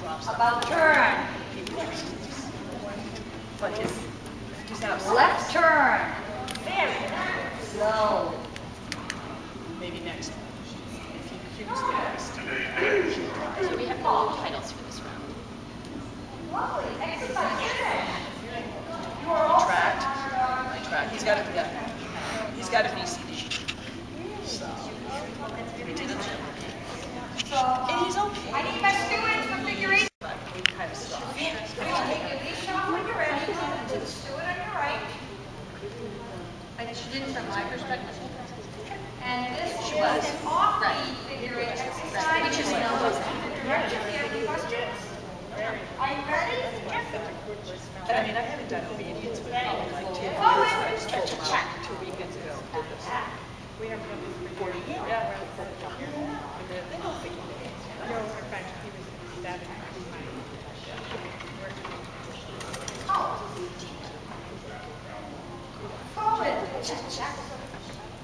About turn. But his, he's out. Left turn. Very slow. Maybe next. If he cues the best. So we have no titles for this round. Lovely. Exercise. You are all Tracked. I tracked. He's got a, yeah. He's got a VCD. So, we did a gym. So, And he's okay. I need my students for figure eight. But we kind of stopped. Take your leash off when you're ready. Do it on your right. I she didn't from my perspective. And this is an off-lead figure eight exercise. Which is no. Direction, do you have any questions? Are you ready? But I mean, I haven't done obedience with like two years. I two weekends ago. We have. Yeah. They don't think No, in fact, he was that oh. Forward.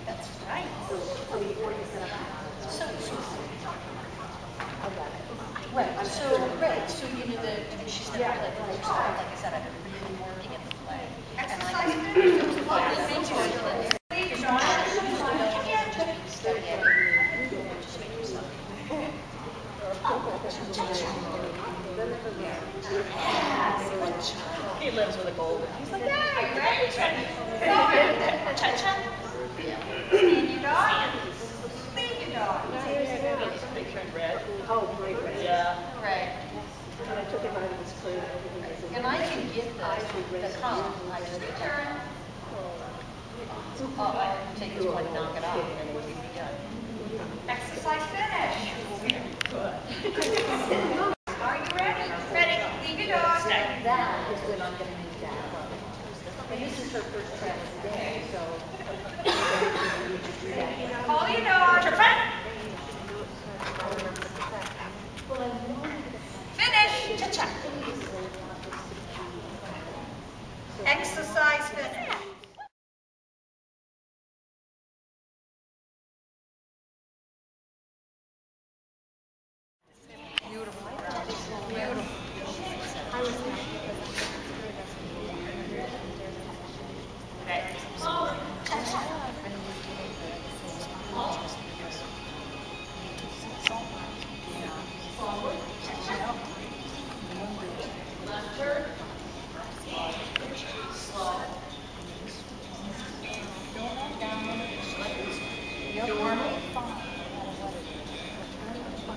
That's right. Right, so, right, so you know, the, she's never like, like I said, I've been really working at the play. And like, it makes you feel like Leave your. He lives with a golden. He's like, Are you ready? Forward. Cha-cha. Stand your dog. Leave your dog. big friend red. Oh, great, right. Yeah. Right. And I took him out of his clothes, everything was in And I can get the, the comp, I just Turn. I'll, I'll take this one, knock it off, and then we'll be done. Exercise finish. Are you ready? Ready. Leave your dog. That is when I'm gonna need that. And this is her first travel day, so. Call your dog. Finish. Cha-cha. Exercise.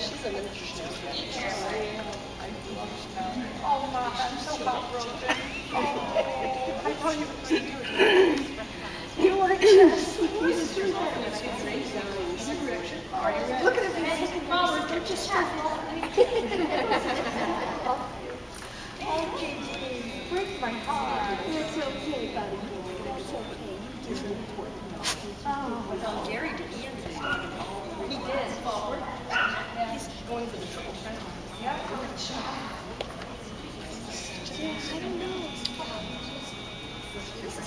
she's a miniature Oh, Mom, I'm so heartbroken. I thought you were to do it. You like this. Look at him, forward, don't just stop. Oh, JJ, break my heart. It's okay, buddy. It's okay. You did important. Oh, Gary did, he ended He did. He's going for the triple crown. yeah, I don't know.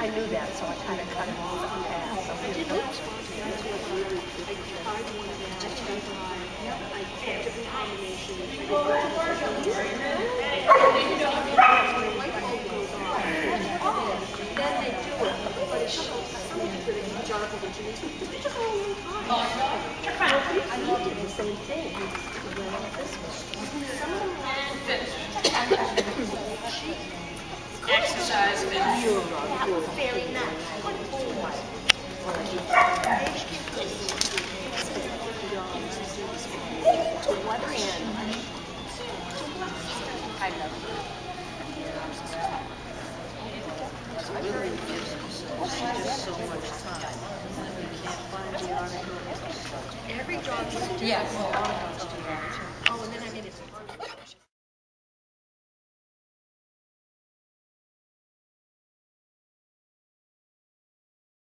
I knew that, so I kind of cut it off the. I did not that. I tried one of them, I tried one. I kept different combinations. I did Then they do it, but it took, some people that you jar up into these, it took a long time. I loved it, the same thing. This was. Some of them. Exercise finish. That was very nice. What a boy. To what end? I love it. Every job. Yes. Oh, and then I made it.